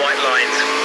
white lines.